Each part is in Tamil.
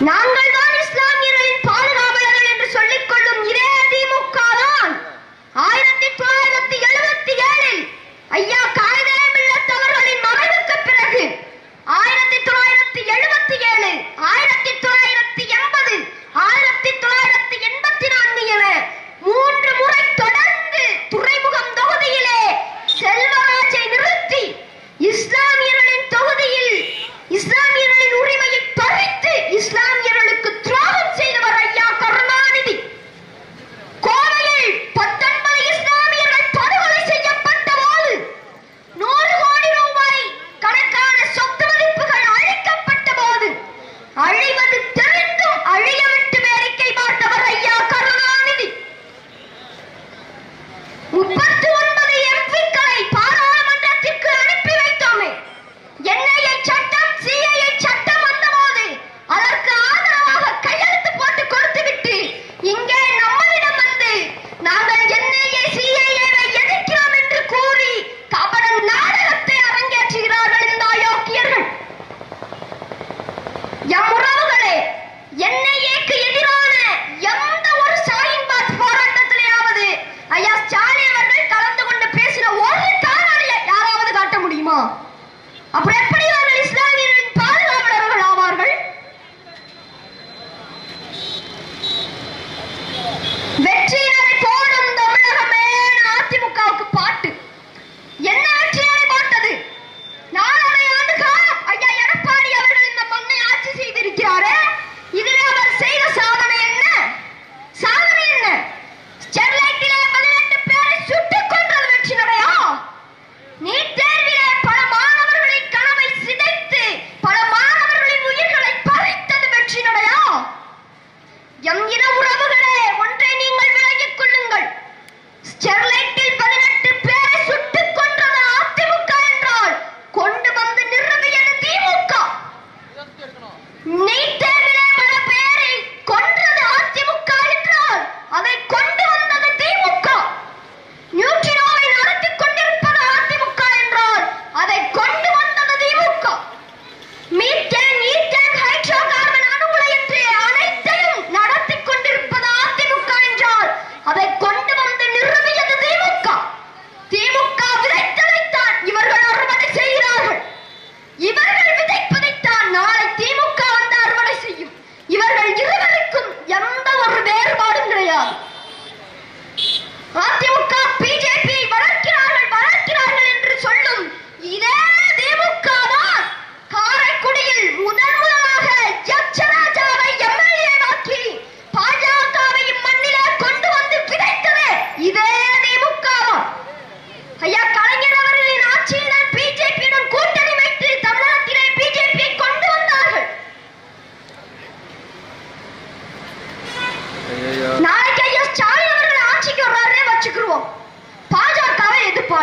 何だ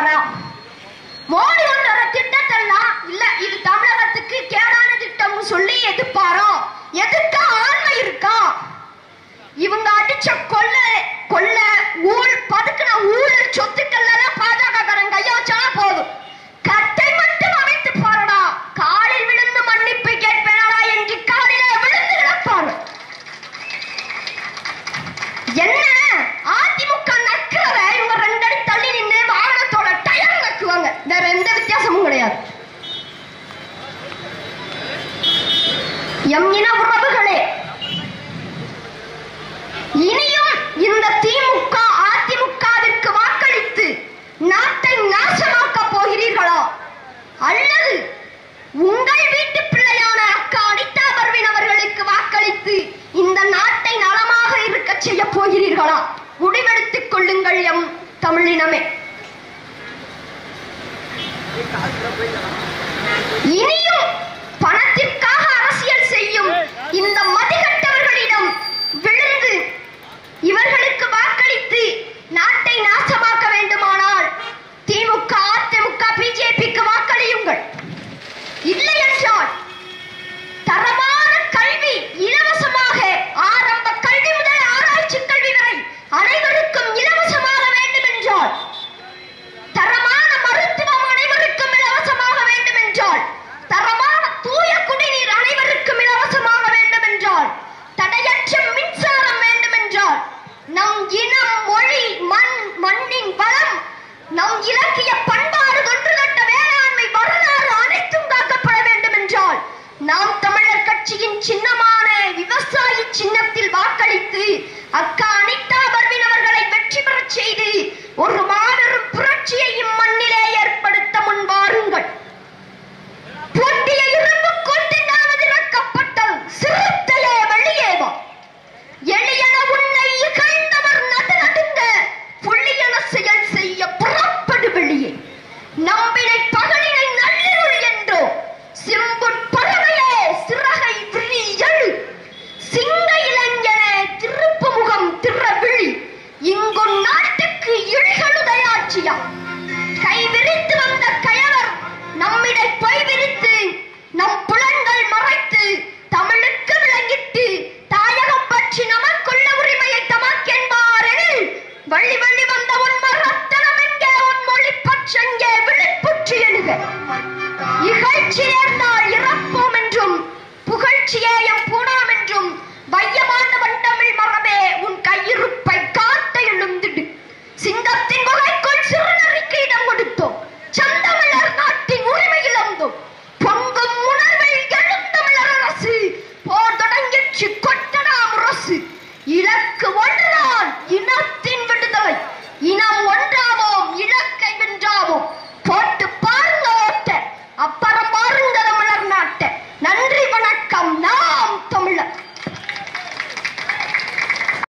out எம் இன உறவுகளே. இனியும் இந்த திமுக அதிமுகவிற்கு வாக்களித்து நாட்டை நாசமாக்க போகிறீர்களா? அல்லது உங்கள் வீட்டு பிள்ளையான அக்கா அனிதா பர்வீன் அவர்களுக்கு வாக்களித்து இந்த நாட்டை நலமாக இருக்க செய்ய போகிறீர்களா? முடிவெடுத்துக் கொள்ளுங்கள் எம் தமிழினமே. ஐயா கை விரித்து வந்த கயவர் நம்மிடை பொய் விரித்து நம் புலன்கள் மறைத்து தமிழுக்கு விளங்கிட்டு தாயகம் பற்றி நமக்குள்ள உரிமையை தமக்கென்பாரில் வள்ளி வள்ளி வந்த உன்ம ரத்தனம் எங்கே உன் மொழி பற்றெங்கே விழிப்புற்று எழுக. இகழ்ச்சி நேர்ந்தால் இறப்போம் என்றும் புகழ்ச்சியே எம் பூணாம் என்றும் வையமான